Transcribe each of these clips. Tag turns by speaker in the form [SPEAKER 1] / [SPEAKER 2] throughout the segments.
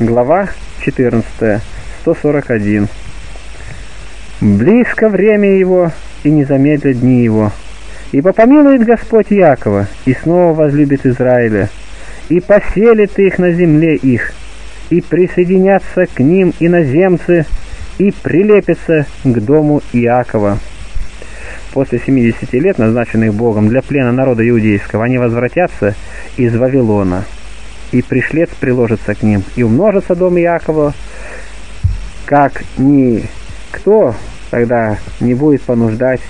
[SPEAKER 1] Глава 14, 141. Близко время его, и не замедлят дни его. Ибо помилует Господь Якова, и снова возлюбит Израиля, и поселит их на земле их, и присоединятся к ним иноземцы, и прилепятся к дому Иакова. После 70 лет, назначенных Богом для плена народа иудейского, они возвратятся из Вавилона и пришлец приложится к ним, и умножится дом Якова, как никто тогда не будет понуждать,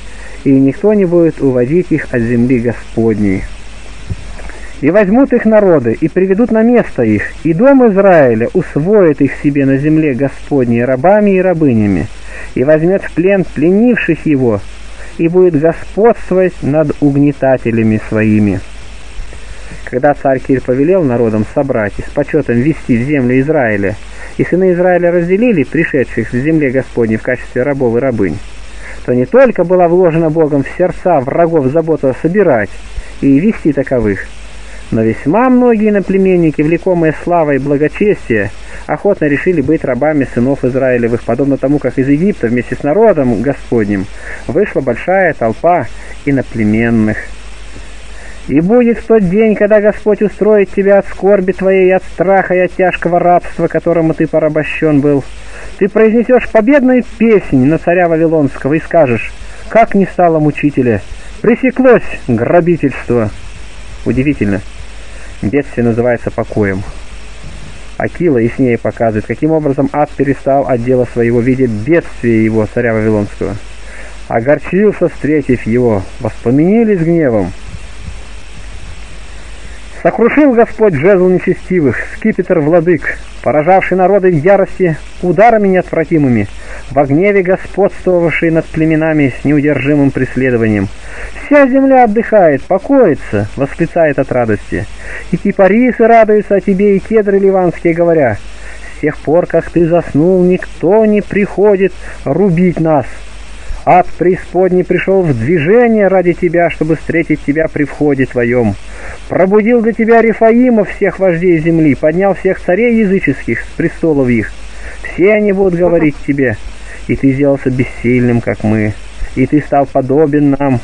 [SPEAKER 1] и никто не будет уводить их от земли Господней. И возьмут их народы, и приведут на место их, и дом Израиля усвоит их себе на земле Господней рабами и рабынями, и возьмет в плен пленивших его, и будет господствовать над угнетателями своими. Когда царь Кир повелел народам собрать и с почетом вести в землю Израиля, и сыны Израиля разделили пришедших в земле Господней в качестве рабов и рабынь, то не только была вложена Богом в сердца врагов забота собирать и вести таковых, но весьма многие наплеменники, влекомые славой и благочестия, охотно решили быть рабами сынов Израилевых, подобно тому, как из Египта вместе с народом Господним вышла большая толпа иноплеменных. И будет в тот день, когда Господь устроит тебя от скорби твоей, от страха и от тяжкого рабства, которому ты порабощен был. Ты произнесешь победную песнь на царя Вавилонского и скажешь, как не стало мучителя, пресеклось грабительство. Удивительно. Бедствие называется покоем. Акила яснее показывает, каким образом ад перестал от дела своего в виде бедствия его, царя Вавилонского. Огорчился, встретив его, воспламенились гневом, Сокрушил Господь жезл нечестивых, скипетр владык, поражавший народы в ярости ударами неотвратимыми, в гневе господствовавший над племенами с неудержимым преследованием. Вся земля отдыхает, покоится, восклицает от радости. И кипарисы радуются о тебе, и кедры ливанские говоря, с тех пор, как ты заснул, никто не приходит рубить нас. Ад преисподней пришел в движение ради тебя, чтобы встретить тебя при входе твоем. Пробудил для тебя Рифаима всех вождей земли, поднял всех царей языческих с престолов их. Все они будут говорить тебе, и ты сделался бессильным, как мы, и ты стал подобен нам.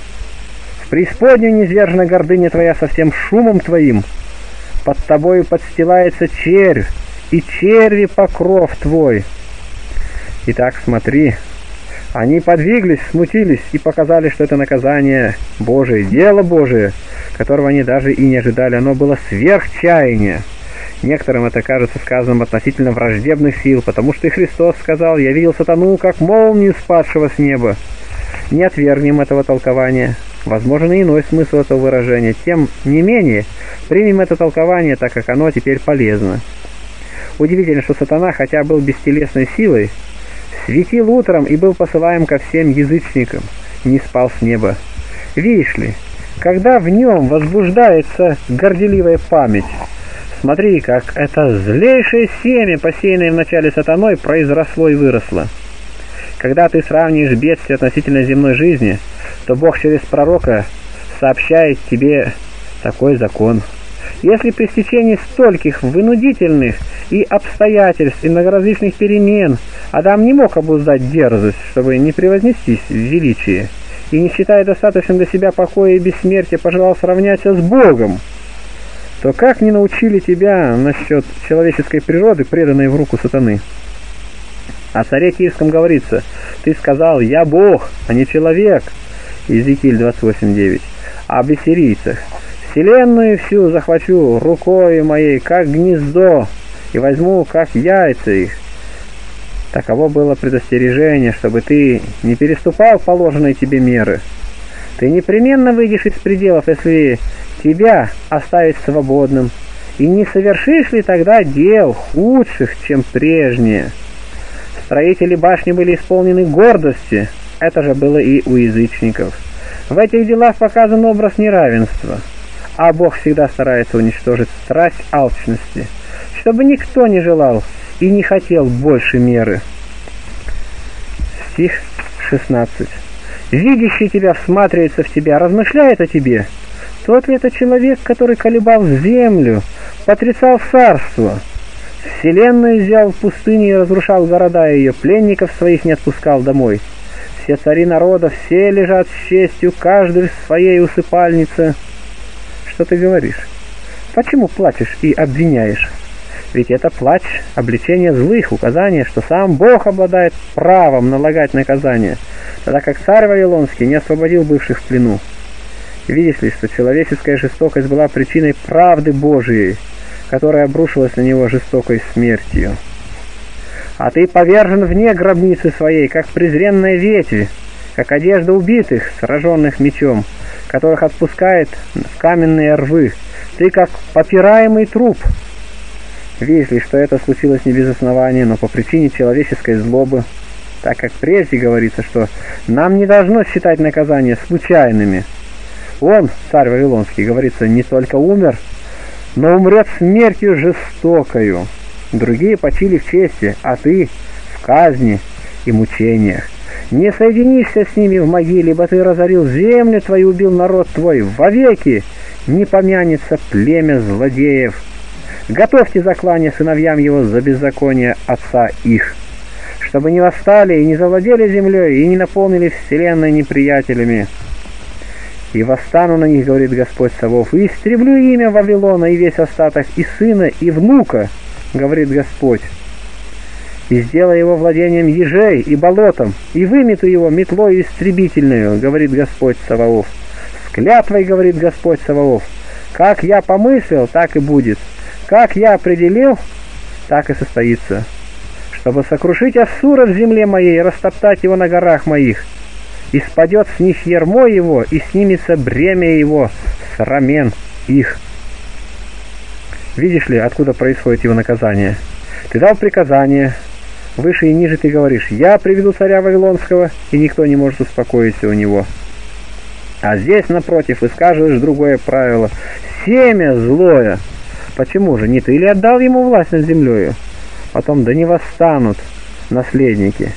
[SPEAKER 1] В преисподнюю низвержена гордыня твоя со всем шумом твоим. Под тобою подстилается червь, и черви покров твой. Итак, смотри, они подвиглись, смутились и показали, что это наказание Божие, дело Божие — которого они даже и не ожидали. Оно было сверхчаяние. Некоторым это кажется сказанным относительно враждебных сил, потому что и Христос сказал, «Я видел сатану, как молнию, спадшего с неба». Не отвергнем этого толкования. Возможен и иной смысл этого выражения. Тем не менее, примем это толкование, так как оно теперь полезно. Удивительно, что сатана, хотя был бестелесной силой, светил утром и был посылаем ко всем язычникам, не спал с неба. Видишь ли, когда в нем возбуждается горделивая память. Смотри, как это злейшее семя, посеянное в начале сатаной, произросло и выросло. Когда ты сравнишь бедствие относительно земной жизни, то Бог через пророка сообщает тебе такой закон. Если при стечении стольких вынудительных и обстоятельств и многоразличных перемен Адам не мог обуздать дерзость, чтобы не превознестись в величии, и, не считая достаточным для себя покоя и бессмертия, пожелал сравняться с Богом, то как не научили тебя насчет человеческой природы, преданной в руку сатаны? О царе Киевском говорится, ты сказал, я Бог, а не человек, Иезекииль 28.9, об ассирийцах, вселенную всю захвачу рукой моей, как гнездо, и возьму, как яйца их, Таково было предостережение, чтобы ты не переступал положенные тебе меры. Ты непременно выйдешь из пределов, если тебя оставить свободным, и не совершишь ли тогда дел худших, чем прежние. Строители башни были исполнены гордости, это же было и у язычников. В этих делах показан образ неравенства, а Бог всегда старается уничтожить страсть алчности, чтобы никто не желал и не хотел больше меры. Стих 16. «Видящий тебя всматривается в тебя, размышляет о тебе. Тот ли это человек, который колебал землю, потрясал царство? Вселенную взял в пустыне и разрушал города ее, пленников своих не отпускал домой. Все цари народа, все лежат с честью, каждый в своей усыпальнице. Что ты говоришь? Почему плачешь и обвиняешь? Ведь это плач, обличение злых, указание, что сам Бог обладает правом налагать наказание, тогда как царь Вавилонский не освободил бывших в плену. Видишь ли, что человеческая жестокость была причиной правды Божией, которая обрушилась на него жестокой смертью. А ты повержен вне гробницы своей, как презренная ветвь, как одежда убитых, сраженных мечом, которых отпускает в каменные рвы. Ты как попираемый труп, Видишь ли, что это случилось не без основания, но по причине человеческой злобы, так как прежде говорится, что нам не должно считать наказания случайными. Он, царь Вавилонский, говорится, не только умер, но умрет смертью жестокою. Другие почили в чести, а ты в казни и мучениях. Не соединишься с ними в могиле, ибо ты разорил землю твою, убил народ твой. Вовеки не помянется племя злодеев, Готовьте заклание сыновьям его за беззаконие отца их, чтобы не восстали и не завладели землей, и не наполнили вселенной неприятелями. И восстану на них, говорит Господь Савов, и истреблю имя Вавилона и весь остаток и сына, и внука, говорит Господь. И сделаю его владением ежей и болотом, и вымету его метлой истребительную, говорит Господь Саваоф. С клятвой, говорит Господь Саваоф, как я помыслил, так и будет. Как я определил, так и состоится. Чтобы сокрушить Ассура в земле моей, растоптать его на горах моих. И спадет с них ермо его, и снимется бремя его с рамен их. Видишь ли, откуда происходит его наказание? Ты дал приказание, выше и ниже ты говоришь, я приведу царя Вавилонского, и никто не может успокоиться у него. А здесь, напротив, высказываешь другое правило. Семя злое, Почему же? Не ты ли отдал ему власть над землею? Потом, да не восстанут наследники.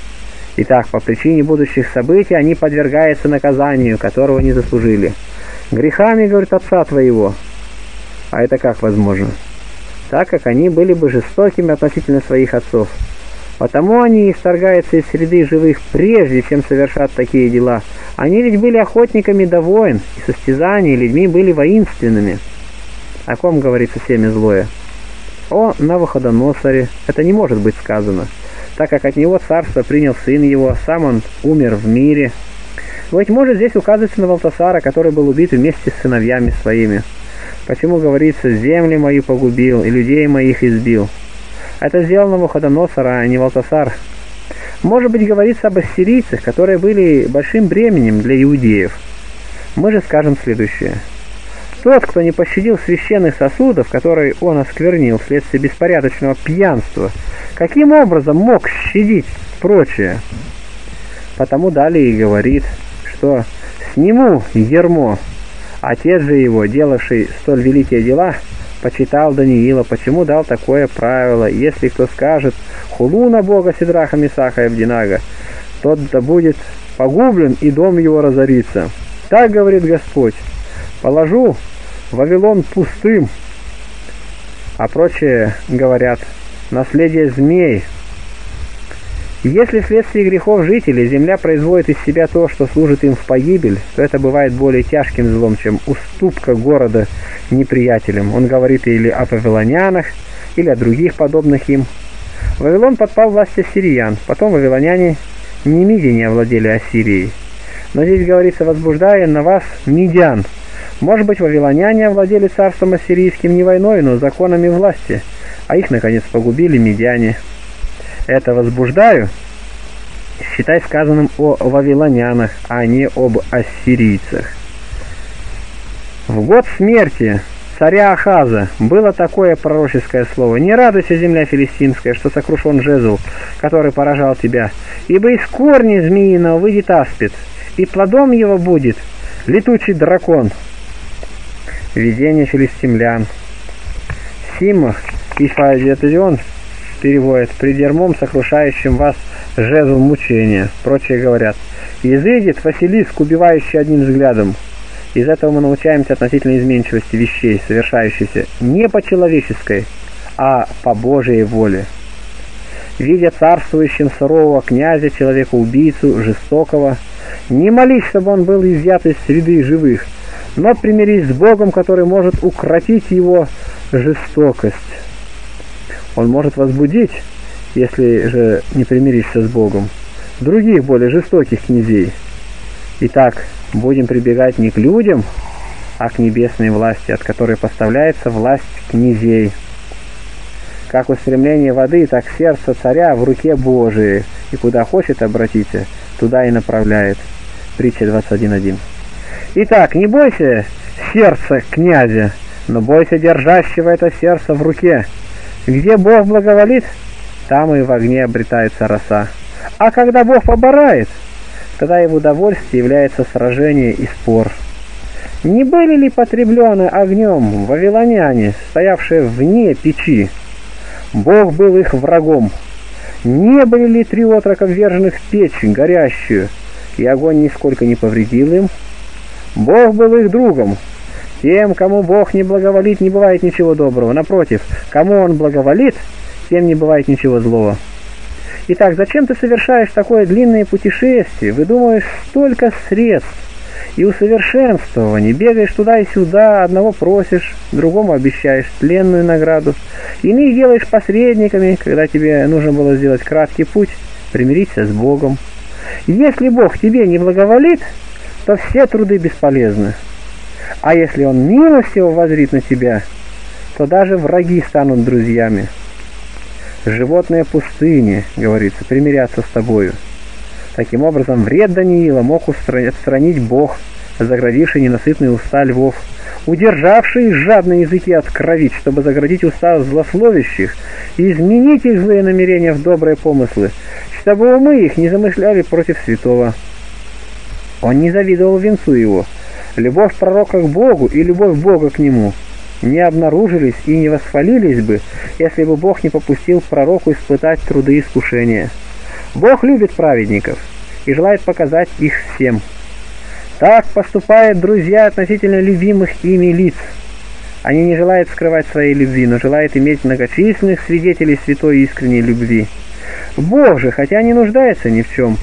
[SPEAKER 1] Итак, по причине будущих событий они подвергаются наказанию, которого не заслужили. Грехами, говорит, отца твоего. А это как возможно? Так как они были бы жестокими относительно своих отцов. Потому они исторгаются из среды живых прежде, чем совершат такие дела. Они ведь были охотниками до войн и состязаний, людьми были воинственными. О ком говорится семя злое? О Навуходоносоре. Это не может быть сказано, так как от него царство принял сын его, сам он умер в мире. Быть может, здесь указывается на Валтасара, который был убит вместе с сыновьями своими. Почему говорится «земли мои погубил и людей моих избил»? Это сделал Навуходоносор, а не Валтасар. Может быть, говорится об ассирийцах, которые были большим бременем для иудеев. Мы же скажем следующее – тот, кто не пощадил священных сосудов, которые он осквернил вследствие беспорядочного пьянства, каким образом мог щадить прочее? Потому далее и говорит, что «сниму ермо». Отец же его, делавший столь великие дела, почитал Даниила, почему дал такое правило. Если кто скажет «хулу на Бога Сидраха Мисаха и Абдинага», тот да будет погублен, и дом его разорится. Так говорит Господь. Положу Вавилон пустым, а прочие говорят, наследие змей. Если вследствие грехов жителей земля производит из себя то, что служит им в погибель, то это бывает более тяжким злом, чем уступка города неприятелям. Он говорит или о вавилонянах, или о других подобных им. Вавилон подпал власти ассириян, потом вавилоняне не мидяне овладели Ассирией. Но здесь говорится, возбуждая на вас мидян – может быть, вавилоняне овладели царством ассирийским не войной, но законами власти, а их, наконец, погубили медиане. Это возбуждаю, считай сказанным о вавилонянах, а не об ассирийцах. В год смерти царя Ахаза было такое пророческое слово. «Не радуйся, земля филистимская, что сокрушен жезл, который поражал тебя, ибо из корня змеиного выйдет аспид, и плодом его будет летучий дракон, Видение филистимлян. Симах и Фаэдиатазион переводит «придермом, сокрушающим вас жезл мучения». Прочие говорят «изыдет Василиск, убивающий одним взглядом». Из этого мы научаемся относительно изменчивости вещей, совершающейся не по человеческой, а по Божьей воле. Видя царствующим сурового князя, человека-убийцу, жестокого, не молись, чтобы он был изъят из среды живых, но примирись с Богом, который может укротить его жестокость. Он может возбудить, если же не примиришься с Богом, других более жестоких князей. Итак, будем прибегать не к людям, а к небесной власти, от которой поставляется власть князей. Как устремление воды, так сердце царя в руке Божией, и куда хочет обратите, туда и направляет. Притча 21.1. Итак, не бойся сердца князя, но бойся держащего это сердце в руке. Где Бог благоволит, там и в огне обретается роса. А когда Бог поборает, тогда его удовольствие является сражение и спор. Не были ли потреблены огнем вавилоняне, стоявшие вне печи? Бог был их врагом. Не были ли три отрока вверженных в печь горящую, и огонь нисколько не повредил им? Бог был их другом. Тем, кому Бог не благоволит, не бывает ничего доброго. Напротив, кому Он благоволит, тем не бывает ничего злого. Итак, зачем ты совершаешь такое длинное путешествие? Выдумываешь столько средств и усовершенствований, бегаешь туда и сюда, одного просишь, другому обещаешь тленную награду, иных делаешь посредниками, когда тебе нужно было сделать краткий путь, примириться с Богом. Если Бог тебе не благоволит, то все труды бесполезны. А если Он милостиво возрит на тебя, то даже враги станут друзьями. Животные пустыни, говорится, примирятся с тобою. Таким образом, вред Даниила мог отстранить Бог, заградивший ненасытные уста львов, удержавший жадные языки откровить, чтобы заградить уста злословящих и изменить их злые намерения в добрые помыслы, чтобы умы их не замышляли против святого. Он не завидовал венцу его. Любовь пророка к Богу и любовь Бога к нему не обнаружились и не восхвалились бы, если бы Бог не попустил пророку испытать труды искушения. Бог любит праведников и желает показать их всем. Так поступают друзья относительно любимых ими лиц. Они не желают скрывать своей любви, но желают иметь многочисленных свидетелей святой искренней любви. Бог же, хотя не нуждается ни в чем,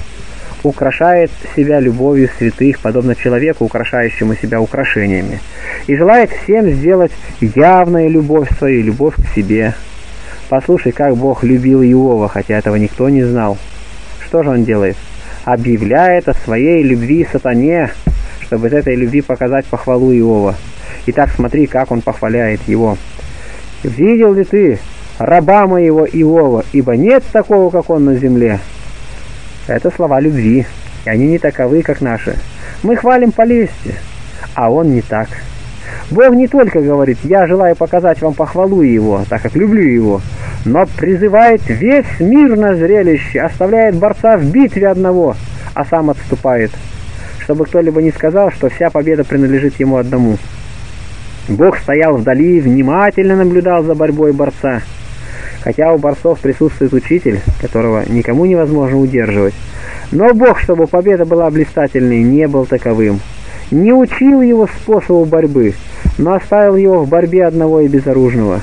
[SPEAKER 1] украшает себя любовью святых, подобно человеку, украшающему себя украшениями, и желает всем сделать явную любовь свою, любовь к себе. Послушай, как Бог любил Иова, хотя этого никто не знал. Что же он делает? Объявляет о своей любви сатане, чтобы из этой любви показать похвалу Иова. Итак, смотри, как он похваляет его. «Видел ли ты раба моего Иова, ибо нет такого, как он на земле?» Это слова любви, и они не таковы, как наши. Мы хвалим по лести, а он не так. Бог не только говорит «я желаю показать вам похвалу его, так как люблю его», но призывает весь мир на зрелище, оставляет борца в битве одного, а сам отступает, чтобы кто-либо не сказал, что вся победа принадлежит ему одному. Бог стоял вдали внимательно наблюдал за борьбой борца. Хотя у борцов присутствует учитель, которого никому невозможно удерживать. Но Бог, чтобы победа была блистательной, не был таковым. Не учил его способу борьбы, но оставил его в борьбе одного и безоружного.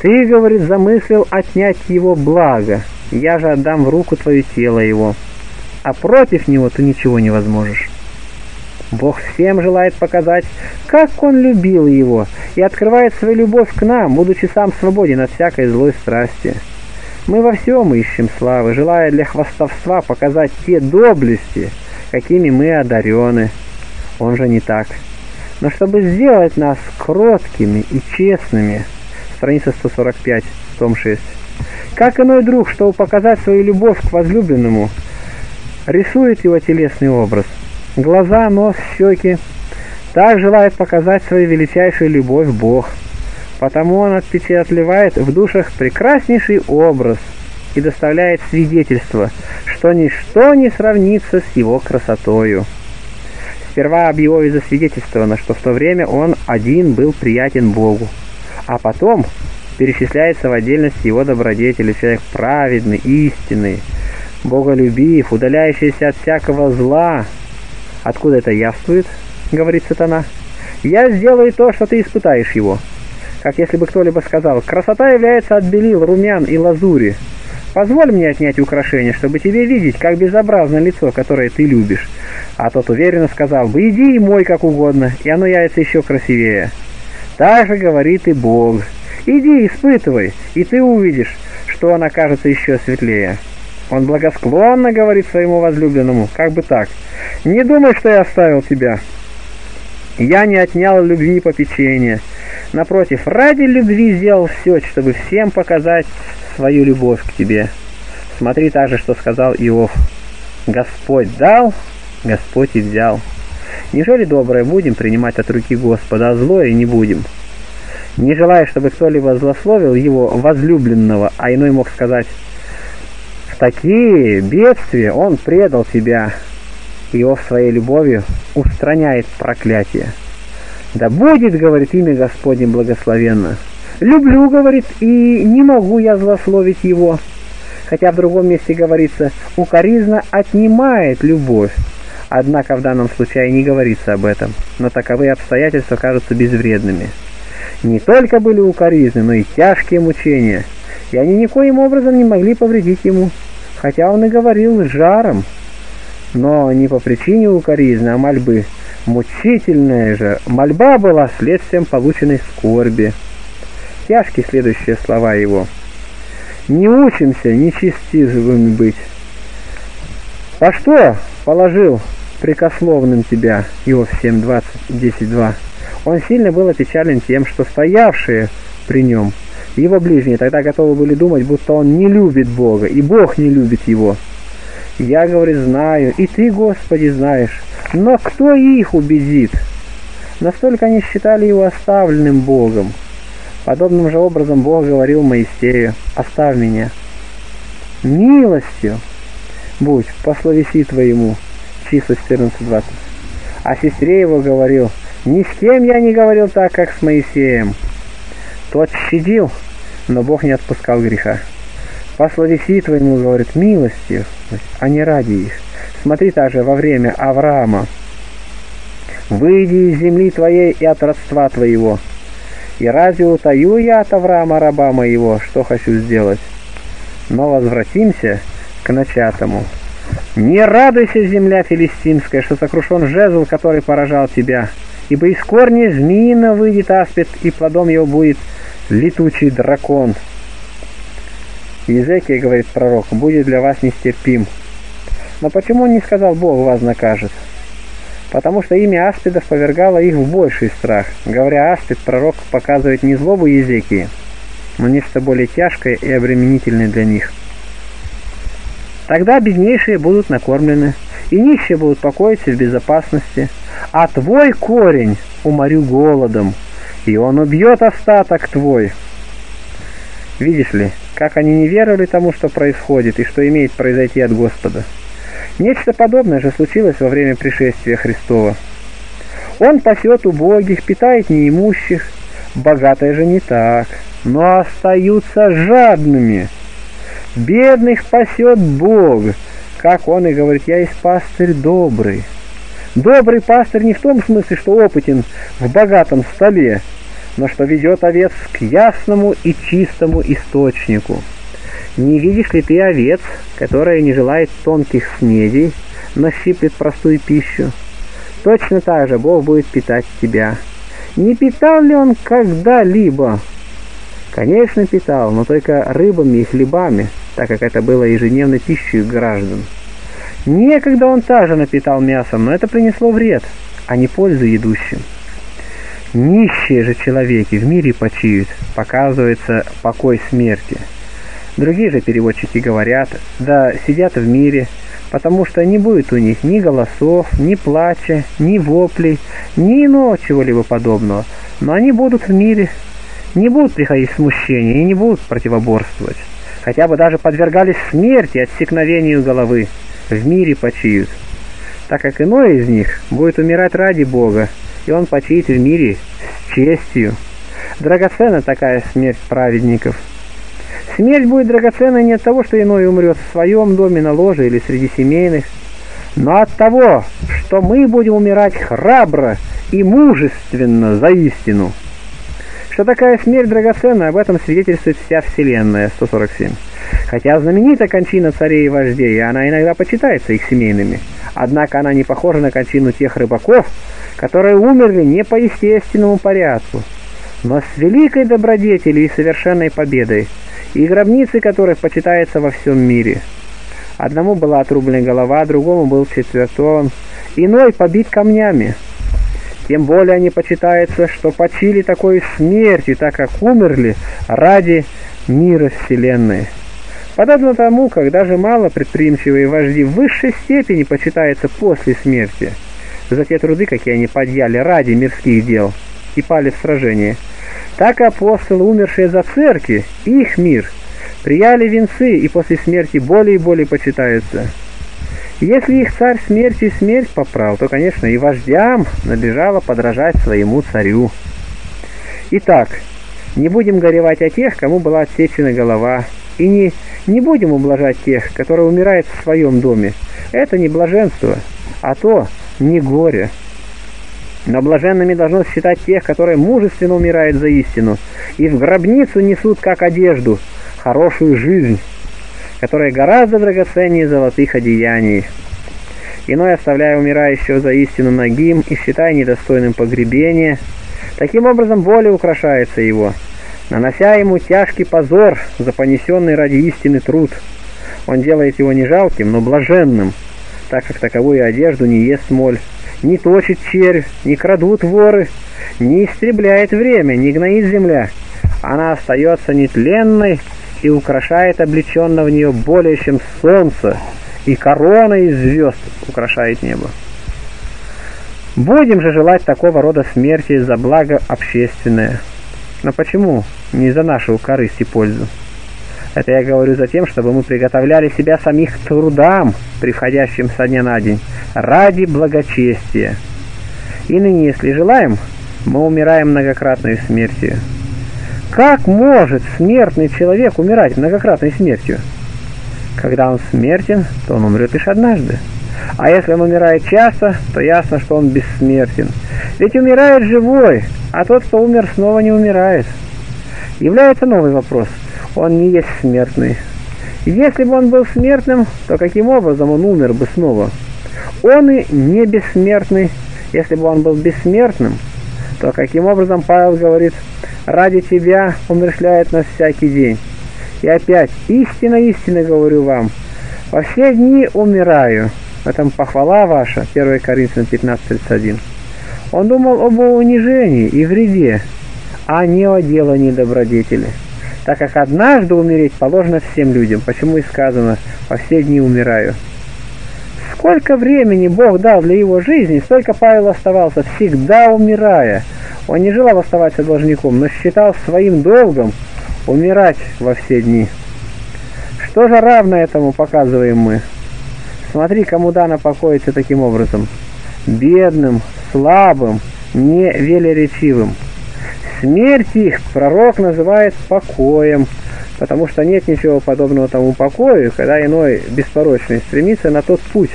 [SPEAKER 1] «Ты, — говорит, — замыслил отнять его благо, я же отдам в руку твое тело его, а против него ты ничего не возможешь». Бог всем желает показать, как Он любил его, и открывает свою любовь к нам, будучи сам свободен от всякой злой страсти. Мы во всем ищем славы, желая для хвастовства показать те доблести, какими мы одарены. Он же не так. Но чтобы сделать нас кроткими и честными, страница 145, том 6, как иной друг, чтобы показать свою любовь к возлюбленному, рисует его телесный образ – глаза, нос, щеки. Так желает показать свою величайшую любовь Бог. Потому он отпечатливает в душах прекраснейший образ и доставляет свидетельство, что ничто не сравнится с его красотою. Сперва об Иове засвидетельствовано, что в то время он один был приятен Богу, а потом перечисляется в отдельности его добродетели, человек праведный, истинный, боголюбив, удаляющийся от всякого зла, Откуда это явствует, говорит сатана? Я сделаю то, что ты испытаешь его. как если бы кто-либо сказал, «Красота является от белил, румян и лазури. Позволь мне отнять украшение, чтобы тебе видеть, как безобразно лицо, которое ты любишь». А тот уверенно сказал бы, «Иди и мой как угодно, и оно явится еще красивее». Так же говорит и Бог. «Иди, испытывай, и ты увидишь, что он окажется еще светлее». Он благосклонно говорит своему возлюбленному, как бы так, «Не думай, что я оставил тебя. Я не отнял любви по попечения. Напротив, ради любви сделал все, чтобы всем показать свою любовь к тебе. Смотри также, что сказал Иов. Господь дал, Господь и взял. Неужели доброе будем принимать от руки Господа, а злое не будем? Не желая, чтобы кто-либо злословил его возлюбленного, а иной мог сказать, «В такие бедствия он предал тебя». Иов своей любовью устраняет проклятие. «Да будет, — говорит, — имя Господне благословенно. Люблю, — говорит, — и не могу я злословить его». Хотя в другом месте говорится, укоризна отнимает любовь. Однако в данном случае не говорится об этом, но таковые обстоятельства кажутся безвредными. Не только были укоризны, но и тяжкие мучения, и они никоим образом не могли повредить ему, хотя он и говорил с жаром, но не по причине укоризны, а мольбы. Мучительная же мольба была следствием полученной скорби. Тяжкие следующие слова его. «Не учимся нечестивыми быть». «По что положил прикословным тебя?» Иов 7, 20, 10, 2. Он сильно был опечален тем, что стоявшие при нем, его ближние, тогда готовы были думать, будто он не любит Бога, и Бог не любит его. Я, говорит, знаю, и ты, Господи, знаешь, но кто их убедит? Настолько они считали его оставленным Богом. Подобным же образом Бог говорил Моисею, «Оставь меня». «Милостью будь по словеси твоему» числа 14.20. А сестре его говорил, «Ни с кем я не говорил так, как с Моисеем». Тот щадил, но Бог не отпускал греха. По словеси твоему, говорит, милостью, а не ради их. Смотри также во время Авраама. «Выйди из земли твоей и от родства твоего. И разве утаю я от Авраама, раба моего, что хочу сделать? Но возвратимся к начатому. Не радуйся, земля филистимская, что сокрушен жезл, который поражал тебя, ибо из корня змеина выйдет аспид, и плодом его будет летучий дракон». Езекия, говорит пророк, будет для вас нестерпим. Но почему он не сказал «Бог вас накажет»? Потому что имя аспидов повергало их в больший страх. Говоря аспид, пророк показывает не злобу Езекии, но нечто более тяжкое и обременительное для них. Тогда беднейшие будут накормлены, и нищие будут покоиться в безопасности, а твой корень уморю голодом, и он убьет остаток твой. Видишь ли, как они не веровали тому, что происходит и что имеет произойти от Господа. Нечто подобное же случилось во время пришествия Христова. Он пасет убогих, питает неимущих, богатые же не так, но остаются жадными. Бедных пасет Бог, как он и говорит, я есть пастырь добрый. Добрый пастырь не в том смысле, что опытен в богатом столе, но что ведет овец к ясному и чистому источнику. Не видишь ли ты овец, которая не желает тонких снедей, но щиплет простую пищу? Точно так же Бог будет питать тебя. Не питал ли Он когда-либо? Конечно, питал, но только рыбами и хлебами, так как это было ежедневной пищей граждан. Некогда Он также напитал мясом, но это принесло вред, а не пользу едущим. Нищие же человеки в мире почиют, показывается покой смерти. Другие же переводчики говорят, да сидят в мире, потому что не будет у них ни голосов, ни плача, ни воплей, ни иного чего-либо подобного, но они будут в мире, не будут приходить смущения и не будут противоборствовать, хотя бы даже подвергались смерти, отсекновению головы, в мире почиют, так как иной из них будет умирать ради Бога, и он почиет в мире с честью. Драгоценна такая смерть праведников. Смерть будет драгоценной не от того, что иной умрет в своем доме на ложе или среди семейных, но от того, что мы будем умирать храбро и мужественно за истину. Что такая смерть драгоценна, об этом свидетельствует вся Вселенная, 147. Хотя знаменита кончина царей и вождей, и она иногда почитается их семейными. Однако она не похожа на кончину тех рыбаков, которые умерли не по естественному порядку, но с великой добродетелью и совершенной победой, и гробницы которых почитается во всем мире. Одному была отрублена голова, другому был четвертован, иной побит камнями. Тем более они почитаются, что почили такой смерти, так как умерли ради мира Вселенной. Подобно тому, как даже мало предприимчивые вожди в высшей степени почитаются после смерти, за те труды, какие они подъяли ради мирских дел и пали в сражении, так и апостолы, умершие за церкви, их мир, прияли венцы и после смерти более и более почитаются. Если их царь смерти смерть поправ, то, конечно, и вождям надлежало подражать своему царю. Итак, не будем горевать о тех, кому была отсечена голова, и не, не будем ублажать тех, которые умирают в своем доме. Это не блаженство, а то не горе. Но блаженными должно считать тех, которые мужественно умирают за истину, и в гробницу несут как одежду хорошую жизнь, которая гораздо драгоценнее золотых одеяний. Иной, оставляя умирающего за истину нагим и считая недостойным погребения, таким образом более украшается его – нанося ему тяжкий позор за понесенный ради истины труд. Он делает его не жалким, но блаженным, так как таковую одежду не ест моль, не точит червь, не крадут воры, не истребляет время, не гноит земля. Она остается нетленной и украшает облеченно в нее более, чем солнце, и корона из звезд украшает небо. Будем же желать такого рода смерти за благо общественное. Но почему не за нашу корысть и пользу? Это я говорю за тем, чтобы мы приготовляли себя самих трудам, приходящим со дня на день, ради благочестия. И ныне, если желаем, мы умираем многократной смертью. Как может смертный человек умирать многократной смертью? Когда он смертен, то он умрет лишь однажды. А если он умирает часто, то ясно, что он бессмертен. Ведь умирает живой, а тот, кто умер, снова не умирает. Является новый вопрос. Он не есть смертный. Если бы он был смертным, то каким образом он умер бы снова? Он и не бессмертный. Если бы он был бессмертным, то каким образом Павел говорит, ради тебя умершляет нас всякий день. И опять, истинно, истинно говорю вам, во все дни умираю. В этом похвала ваша, 1 Коринфянам 15.31. Он думал об унижении и вреде, а не о делании добродетели. Так как однажды умереть положено всем людям, почему и сказано «во все дни умираю». Сколько времени Бог дал для его жизни, столько Павел оставался, всегда умирая. Он не желал оставаться должником, но считал своим долгом умирать во все дни. Что же равно этому показываем мы? Смотри, кому дано покоиться таким образом. Бедным, слабым, не велеречивым. Смерть их пророк называет покоем, потому что нет ничего подобного тому покою, когда иной беспорочный стремится на тот путь,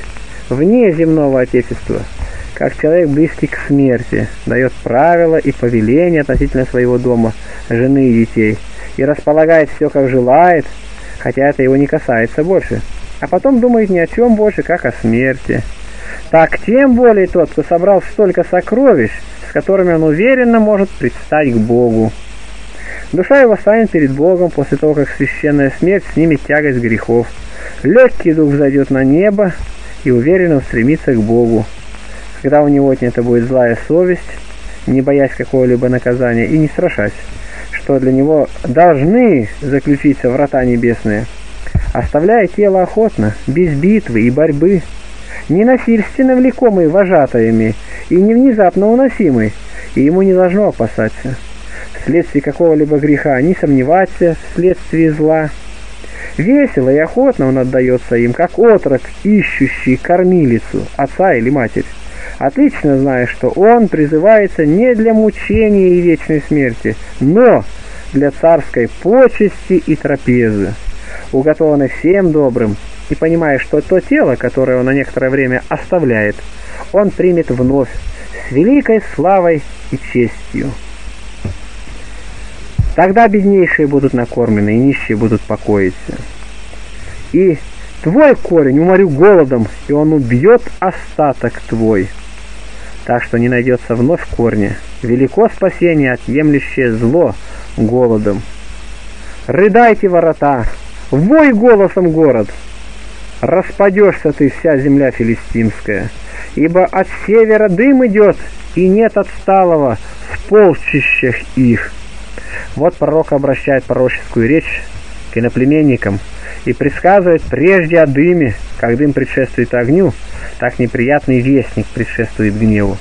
[SPEAKER 1] вне земного отечества, как человек близкий к смерти, дает правила и повеления относительно своего дома, жены и детей, и располагает все, как желает, хотя это его не касается больше, а потом думает ни о чем больше, как о смерти. Так тем более тот, кто собрал столько сокровищ, с которыми он уверенно может предстать к Богу. Душа его станет перед Богом после того, как священная смерть снимет тягость грехов. Легкий дух зайдет на небо и уверенно устремится к Богу. Когда у него отнята будет злая совесть, не боясь какого-либо наказания и не страшась, что для него должны заключиться врата небесные, оставляя тело охотно, без битвы и борьбы, не насильственно влекомый вожатаями и не внезапно уносимый, и ему не должно опасаться. Вследствие какого-либо греха не сомневаться вследствие зла. Весело и охотно он отдается им, как отрок, ищущий кормилицу, отца или матерь, отлично зная, что он призывается не для мучения и вечной смерти, но для царской почести и трапезы, уготованной всем добрым, и понимая, что то тело, которое он на некоторое время оставляет, он примет вновь с великой славой и честью. Тогда беднейшие будут накормлены, и нищие будут покоиться. И твой корень уморю голодом, и он убьет остаток твой. Так что не найдется вновь корня. Велико спасение, отъемлющее зло голодом. Рыдайте ворота, вой голосом город. Распадешься ты, вся земля филистимская, ибо от севера дым идет, и нет отсталого в полчищах их. Вот пророк обращает пророческую речь к иноплеменникам и предсказывает прежде о дыме, как дым предшествует огню, так неприятный вестник предшествует гневу.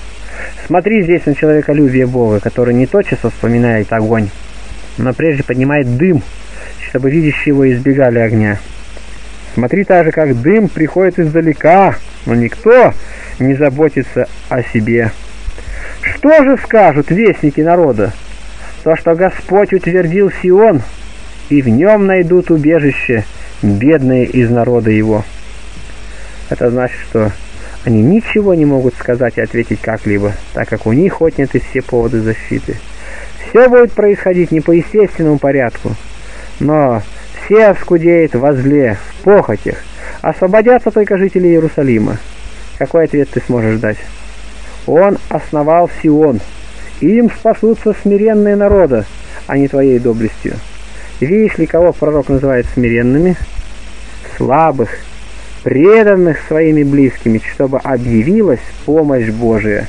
[SPEAKER 1] Смотри здесь на человеколюбие Бога, который не тотчас вспоминает огонь, но прежде поднимает дым, чтобы видящие его избегали огня. Смотри также, как дым приходит издалека, но никто не заботится о себе. Что же скажут вестники народа? То, что Господь утвердил Сион, и в нем найдут убежище бедные из народа его. Это значит, что они ничего не могут сказать и ответить как-либо, так как у них отняты все поводы защиты. Все будет происходить не по естественному порядку, но все оскудеют во зле, в похотях. Освободятся только жители Иерусалима. Какой ответ ты сможешь дать? Он основал Сион, им спасутся смиренные народы, а не твоей доблестью. Видишь ли, кого пророк называет смиренными? Слабых, преданных своими близкими, чтобы объявилась помощь Божия.